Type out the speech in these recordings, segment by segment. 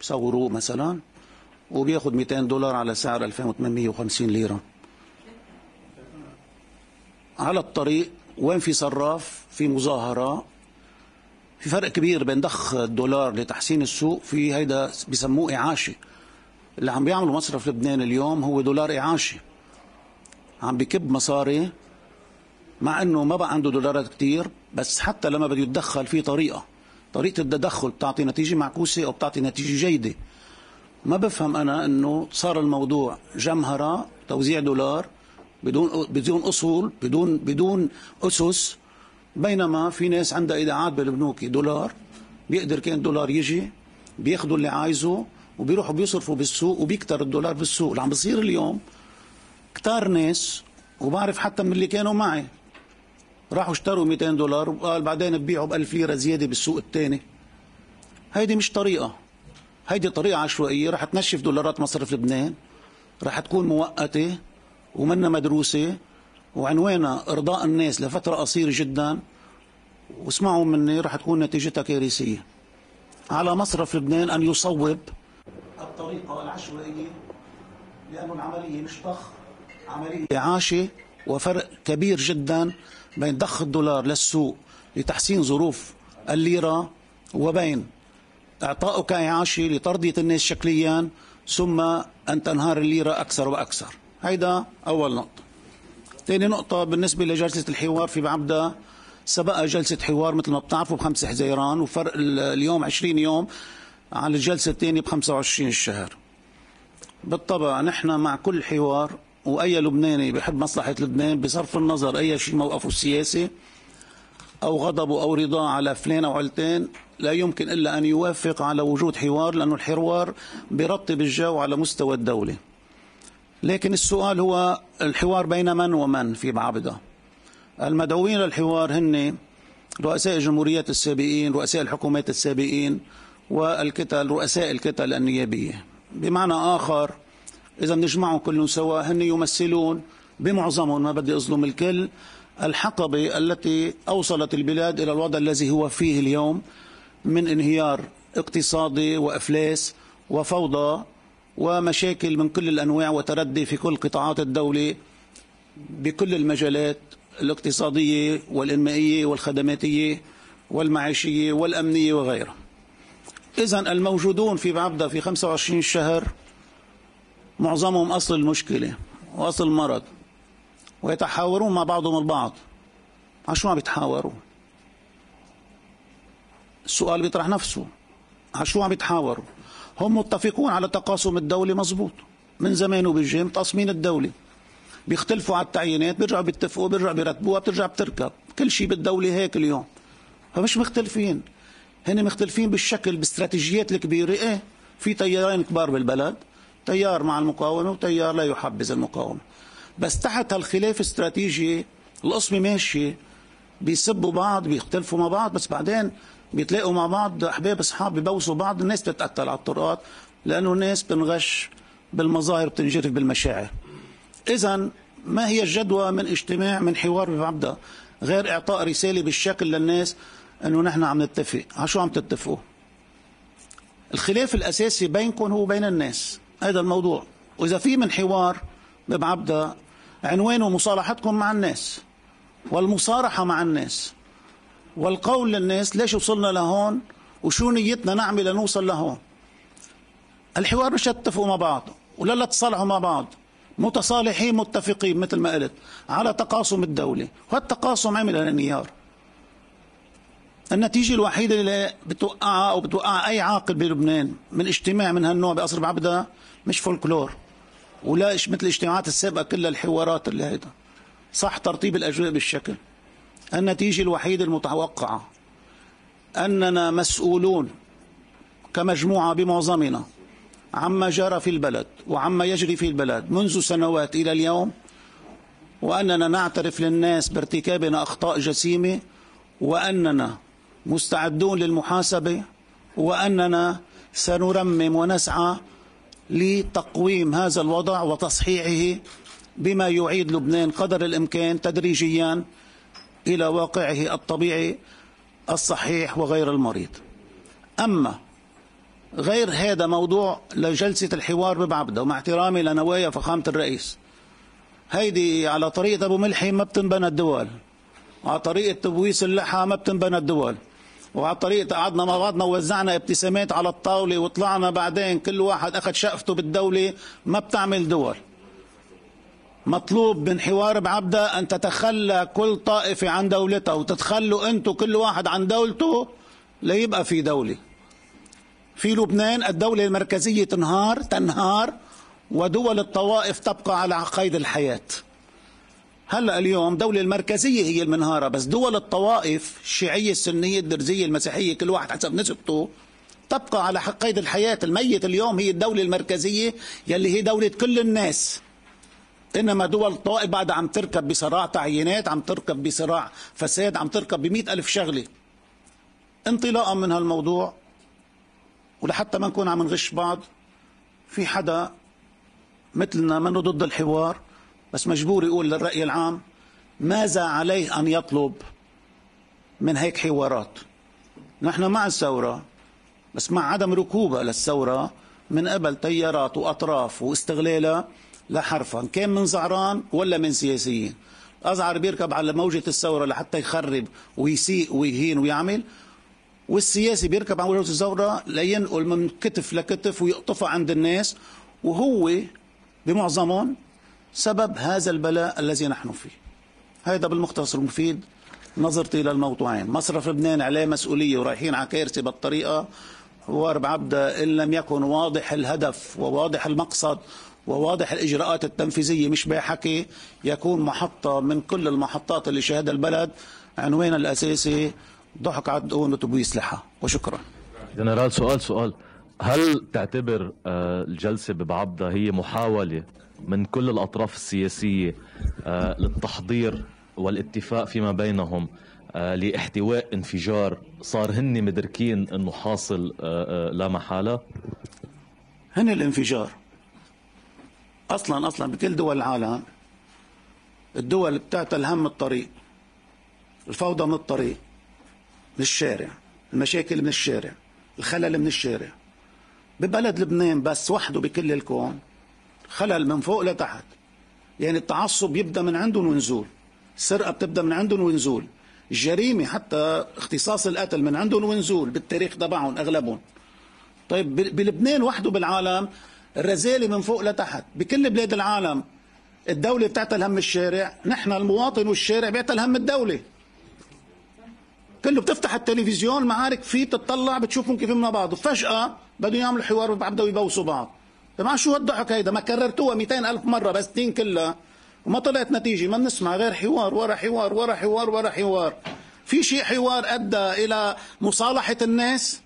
بصوروه مثلا وبياخد 200 دولار على سعر 2850 ليرة. على الطريق وين في صراف؟ في مظاهرة. في فرق كبير بين ضخ الدولار لتحسين السوق في هيدا بسموه إعاشة. اللي عم بيعملوا مصرف لبنان اليوم هو دولار إعاشة. عم بكب مصاري مع إنه ما بقى عنده دولارات كتير بس حتى لما بده يتدخل في طريقة. طريقة التدخل بتعطي نتيجة معكوسة أو بتعطي نتيجة جيدة. ما بفهم أنا إنه صار الموضوع جمهره توزيع دولار بدون بدون أصول بدون بدون أسس بينما في ناس عندها إيداعات بالبنوك دولار بيقدر كان دولار يجي بياخذوا اللي عايزه وبيروحوا بيصرفوا بالسوق وبيكتر الدولار بالسوق. اللي عم بصير اليوم كتار ناس وبعرف حتى من اللي كانوا معي. راحوا اشتروا 200 دولار وقال بعدين ببيعوا ب 1000 ليرة زيادة بالسوق الثاني هيدي مش طريقة. هيدي طريقة عشوائية. رح تنشف دولارات مصرف لبنان. رح تكون مؤقته ومنا مدروسة. وعنوانها أرضاء الناس لفترة قصيرة جدا. واسمعوا مني رح تكون نتيجتها كارثية. على مصرف لبنان أن يصوب الطريقة العشوائية لأنه العملية مش ضخ. عملية اعاشه وفرق كبير جدا. بين ضخ الدولار للسوق لتحسين ظروف الليرة وبين إعطائه كإعاشة لترضية الناس شكليا ثم أن تنهار الليرة أكثر وأكثر. هيدا أول نقطة. ثاني نقطة بالنسبة لجلسة الحوار في بعبدة سبق جلسة حوار مثل ما بتعرفوا بخمس حزيران وفرق اليوم 20 يوم على الجلسة الثانية ب 25 الشهر. بالطبع نحن مع كل حوار وأي لبناني بيحب مصلحة لبنان بصرف النظر أي شيء موقفه السياسي أو غضبه أو رضاه على فلان أو علتين لا يمكن إلا أن يوافق على وجود حوار لأنه الحوار بيرطب الجو على مستوى الدولة. لكن السؤال هو الحوار بين من ومن في بعبده المدعوين للحوار هن رؤساء الجمهوريات السابقين رؤساء الحكومات السابقين والكتل رؤساء الكتل النيابية. بمعنى آخر إذا بنجمعهم كلهم سوا هن يمثلون بمعظمهم ما بدي أظلم الكل الحقبة التي أوصلت البلاد إلى الوضع الذي هو فيه اليوم من انهيار اقتصادي وإفلاس وفوضى ومشاكل من كل الأنواع وتردي في كل قطاعات الدولة بكل المجالات الاقتصادية والإنمائية والخدماتية والمعيشية والأمنية وغيرها. إذا الموجودون في بعبدة في 25 شهر معظمهم أصل المشكلة وأصل المرض ويتحاورون مع بعضهم البعض. على شو عم بيتحاوروا؟ السؤال بيطرح نفسه. على شو عم بيتحاوروا؟ هم متفقون على تقاسم الدولة مزبوط. من زمان وبيجي متقاسمين الدولة. بيختلفوا على التعيينات بيرجعوا بيتفقوا بيرجعوا بيرتبوها بترجع بتركب. كل شيء بالدولة هيك اليوم. فمش مختلفين. هن مختلفين بالشكل باستراتيجيات الكبيرة. إيه؟ في تيارين كبار بالبلد. تيار مع المقاومة وتيار لا يحبذ المقاومة. بس تحت هالخلاف استراتيجي القسمة ماشية بيسبوا بعض بيختلفوا مع بعض بس بعدين بيتلاقوا مع بعض أحباب أصحاب ببوسوا بعض الناس بتتقتل على الطرقات لأنه الناس بتنغش بالمظاهر بتنجرف بالمشاعر. اذا ما هي الجدوى من اجتماع من حوار ببعبدة غير إعطاء رسالة بالشكل للناس إنه نحن عم نتفق. على شو عم تتفقوا؟ الخلاف الأساسي بينكم هو بين الناس. هذا الموضوع. وإذا في من حوار ببعبدة عنوانه مصالحتكم مع الناس والمصارحة مع الناس والقول للناس ليش وصلنا لهون وشو نيتنا نعمل لنوصل لهون. الحوار مش يتفقوا مع بعض ولا لا تصالحوا مع بعض. متصالحين متفقين مثل ما قلت على تقاسم الدولة. وهالتقاسم عمل الانهيار النتيجة الوحيدة اللي بتوقعها أو بتوقع أي عاقل بلبنان من اجتماع من هالنوع بقصر بعبدة مش فولكلور ولا مثل الاجتماعات السابقة كلها الحوارات اللي هيدا. صح ترتيب الأجواء بالشكل. النتيجة الوحيدة المتوقعة أننا مسؤولون كمجموعة بمعظمنا عما جرى في البلد وعما يجري في البلد منذ سنوات إلى اليوم وأننا نعترف للناس بارتكابنا أخطاء جسيمة وأننا مستعدون للمحاسبة وأننا سنرمم ونسعى لتقويم هذا الوضع وتصحيحه بما يعيد لبنان قدر الإمكان تدريجيا إلى واقعه الطبيعي الصحيح وغير المريض. أما غير هذا موضوع لجلسة الحوار ببعبدة ومع احترامي لنوايا فخامة الرئيس هيدي على طريقة أبو ملحي ما بتنبنى الدول وعلى طريقة تبويس اللحى ما بتنبنى الدول. وعلى طريقة قعدنا مع بعضنا ووزعنا ابتسامات على الطاولة وطلعنا بعدين كل واحد أخذ شقفته بالدولة. ما بتعمل دول. مطلوب من حوار بعبدة أن تتخلى كل طائفة عن دولتها وتتخلوا أنتوا كل واحد عن دولته ليبقى في دولة. في لبنان الدولة المركزية تنهار تنهار ودول الطوائف تبقى على قيد الحياة. هلا اليوم الدولة المركزية هي المنهارة بس دول الطوائف الشيعية السنية الدرزية المسيحية كل واحد حسب نسبته تبقى على قيد الحياة الميت اليوم هي الدولة المركزية يلي هي دولة كل الناس. إنما دول الطوائف بعد عم تركب بصراع تعيينات عم تركب بصراع فساد عم تركب بمئة ألف شغلة. انطلاقا من هالموضوع ولحتى ما نكون عم نغش بعض في حدا مثلنا منه ضد الحوار؟ بس مجبور يقول للرأي العام ماذا عليه أن يطلب من هيك حوارات؟ نحن مع الثورة بس مع عدم ركوبها للثورة من قبل تيارات وأطراف واستغلالها لحرفا. كان من زعران ولا من سياسيين؟ أزعر بيركب على موجة الثورة لحتى يخرب ويسيء ويهين ويعمل. والسياسي بيركب على موجة الثورة لينقل من كتف لكتف ويقطفها عند الناس وهو بمعظمهم سبب هذا البلاء الذي نحن فيه. هذا بالمختصر المفيد نظرتي للموضوعين مصرف لبنان عليه مسؤولية ورايحين على كارثة بالطريقة حوار بعبدة إن لم يكن واضح الهدف وواضح المقصد وواضح الإجراءات التنفيذية مش بحكي يكون محطة من كل المحطات اللي شهدها البلد عنوان الأساسي. ضحك عدقون وتبويس لحى وشكرا. جنرال سؤال سؤال. هل تعتبر آه، الجلسة ببعبدة هي محاولة من كل الأطراف السياسية آه، للتحضير والاتفاق فيما بينهم آه، لإحتواء انفجار صار هن مدركين إنه حاصل لا محالة؟ هن الانفجار. أصلا أصلا بكل دول العالم الدول بتعتل هم الطريق الفوضى من الطريق من الشارع المشاكل من الشارع الخلل من الشارع. ببلد لبنان بس وحده بكل الكون خلل من فوق لتحت. يعني التعصب يبدأ من عندهم ونزول السرقه بتبدأ من عندهم ونزول الجريمه حتى اختصاص القتل من عندهم ونزول بالتاريخ تبعهم أغلبهم. طيب بلبنان وحده بالعالم الرزالة من فوق لتحت. بكل بلاد العالم الدولة بتعتل هم الشارع. نحن المواطن والشارع بيعتل هم الدولة. كله بتفتح التلفزيون معارك فيه تطلع بتشوفهم كيف من بعض. وفجأة بدهم يعملوا حوار وبعدوا يبوسوا بعض. طبعا شو هالضحك هيدا؟ ما كررتوها 200 ألف مرة بس تين كلها. وما طلعت نتيجة. ما بنسمع غير حوار ورا حوار ورا حوار ورا حوار. في شيء حوار أدى إلى مصالحة الناس؟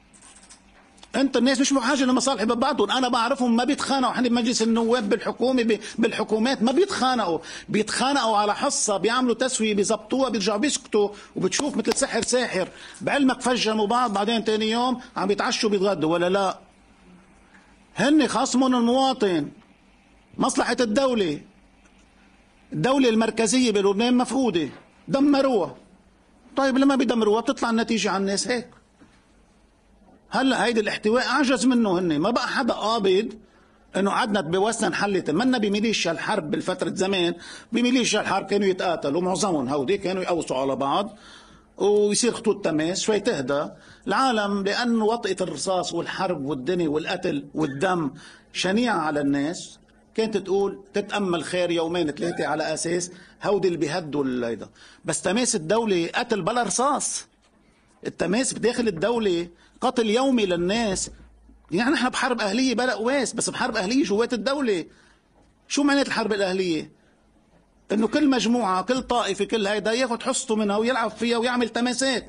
أنت الناس مش بحاجه لمصالح ببعضهم. أنا بعرفهم ما بيتخانقوا. إحنا بمجلس النواب بالحكومة بالحكومات ما بيتخانقوا. بيتخانقوا على حصة بيعملوا تسوية بيزبطوها بيرجعوا بيسكتوا. وبتشوف مثل سحر ساحر. بعلمك فجموا بعض بعدين تاني يوم عم بيتعشوا بيتغدوا. ولا لا؟ هن خصمهم المواطن مصلحة الدولة. الدولة المركزية بلبنان مفقودة دمروها. طيب لما بيدمروها بتطلع النتيجة على الناس هيك. هلا هيدي الاحتواء عجز منه هن ما بقى حدا قابض إنه عدنا بوسنا انحلت منا بميليشيا الحرب بالفترة زمان بميليشيا الحرب كانوا يتقاتلوا معظمهم هودي كانوا يقوصوا على بعض. ويصير خطوط تماس شوي تهدى. العالم لأن وطئة الرصاص والحرب والدني والقتل والدم شنيعة على الناس. كانت تقول تتأمل خير يومين ثلاثة على أساس هودي اللي بيهدوا هيدا بس تماس الدولة قتل بلا رصاص. التماس بداخل الدولة قتل يومي للناس. يعني نحن بحرب أهلية بلا قواس بس بحرب أهلية جوات الدولة. شو معنات الحرب الأهلية؟ إنه كل مجموعة كل طائفة كل هيدا ياخذ حصته منها ويلعب فيها ويعمل تماسات.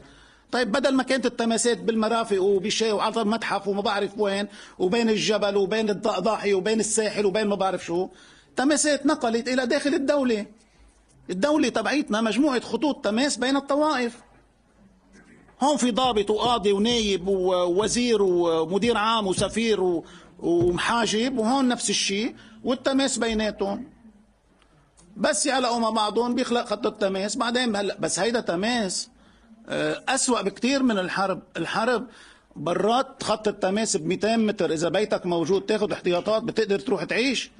طيب بدل ما كانت التماسات بالمرافق وبشيء وعلى المتحف وما بعرف وين وبين الجبل وبين الضاحية وبين الساحل وبين ما بعرف شو تماسات نقلت إلى داخل الدولة. الدولة تبعيتنا مجموعة خطوط تماس بين الطوائف. هون في ضابط وقاضي ونايب ووزير ومدير عام وسفير ومحاجب وهون نفس الشيء والتماس بيناتهم. بس يعلقوا مع بعضهم بيخلق خط التماس بعدين هلا بس هيدا تماس آه، أسوأ بكتير من الحرب. الحرب برات خط التماس ب 200 متر. إذا بيتك موجود تاخذ احتياطات بتقدر تروح تعيش.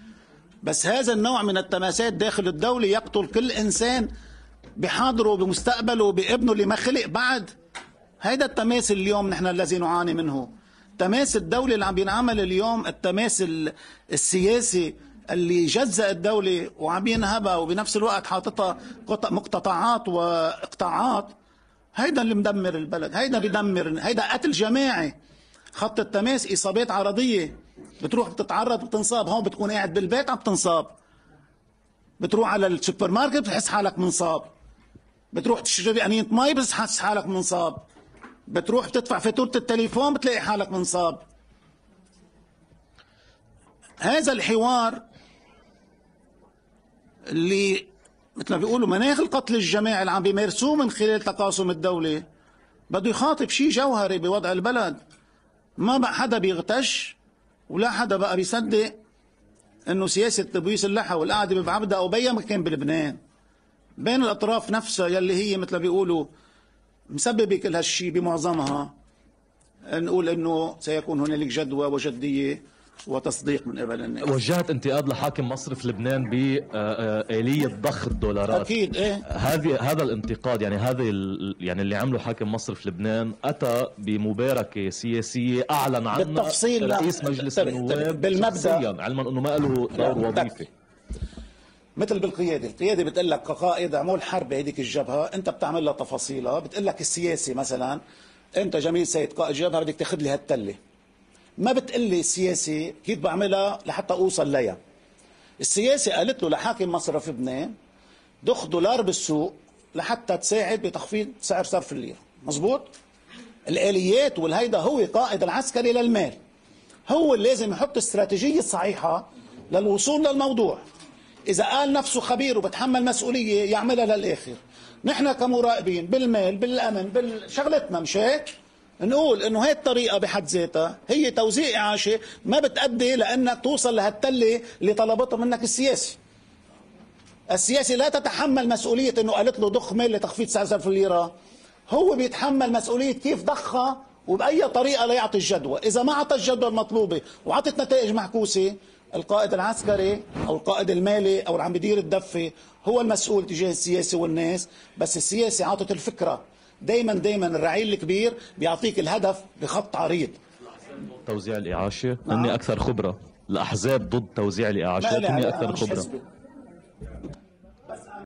بس هذا النوع من التماسات داخل الدولة يقتل كل إنسان بحاضره بمستقبله بابنه اللي ما خلق بعد. هيدا التماس اليوم نحن الذي نعاني منه. تماس الدولة اللي عم بينعمل اليوم التماس السياسي اللي جزأ الدولة وعم ينهبها وبنفس الوقت حاططها مقتطعات واقطاعات هيدا اللي مدمر البلد هيدا بيدمر هيدا قتل جماعي. خط التماس إصابات عرضية بتروح بتتعرض بتنصاب هون بتكون قاعد بالبيت عم تنصاب. بتروح على السوبر ماركت بتحس حالك منصاب. بتروح تشتري قنينة مي بتحس حالك منصاب. بتروح بتدفع فاتورة التليفون بتلاقي حالك منصاب. هذا الحوار اللي مثل ما بيقولوا مناخ القتل الجماعي اللي عم بيمارسوه من خلال تقاسم الدولة. بده يخاطب شيء جوهري بوضع البلد. ما بقى حدا بيغتش ولا حدا بقى بيصدق إنه سياسة تبويس اللحى والقعدة ببعبده أو باي مكان بلبنان. بين الأطراف نفسها يلي هي مثل ما بيقولوا مسببة كل هالشيء بمعظمها. نقول إنه سيكون هنالك جدوى وجدية. وتصديق من قبل الناس. وجهت انتقاد لحاكم مصرف لبنان بآلية ضخ الدولارات. أكيد إيه. هذه هذا الانتقاد يعني هذا يعني اللي عمله حاكم مصرف لبنان أتى بمباركة سياسية أعلن عنها بالتفصيل رئيس مجلس النواب بالمبدأ. علما أنه ما له دور وظيفي. مثل بالقيادة، القيادة بتقول لك كقائد اعمل حرب بهذيك الجبهة، أنت بتعمل لها تفاصيلها، بتقول لك السياسي مثلا أنت جميل سيد قائد جبهه بدك تاخذ لي هالتلة. ما بتقلي السياسي كيف بعملها لحتى أوصل ليها. السياسي قالت له لحاكم مصرف لبنان ضخ دولار بالسوق لحتى تساعد بتخفيض سعر صرف الليرة. مزبوط الآليات والهيدا هو قائد العسكري للمال. هو اللي لازم يحط استراتيجية صحيحة للوصول للموضوع. إذا قال نفسه خبير وبتحمل مسؤولية يعملها للآخر. نحن كمراقبين بالمال بالأمن بالشغلتنا مش هيك؟ نقول إنه هي الطريقة بحد ذاتها هي توزيع اعاشه ما بتأدي لأنك توصل لهالتلة اللي طلبتها منك السياسي. السياسي لا تتحمل مسؤولية إنه قالت له ضخ مال لتخفيض سعر صرف الليرة. هو بيتحمل مسؤولية كيف ضخها وبأي طريقة ليعطي الجدوى. إذا ما اعطى الجدوى المطلوبة وعطت نتائج معكوسه القائد العسكري أو القائد المالي أو اللي عم بيدير الدفة هو المسؤول تجاه السياسي والناس بس السياسي عطت الفكرة. دايما دايما الرعيل الكبير بيعطيك الهدف بخط عريض. توزيع الإعاشة. هن أكثر خبرة. الأحزاب ضد توزيع الإعاشات هن أكثر خبرة.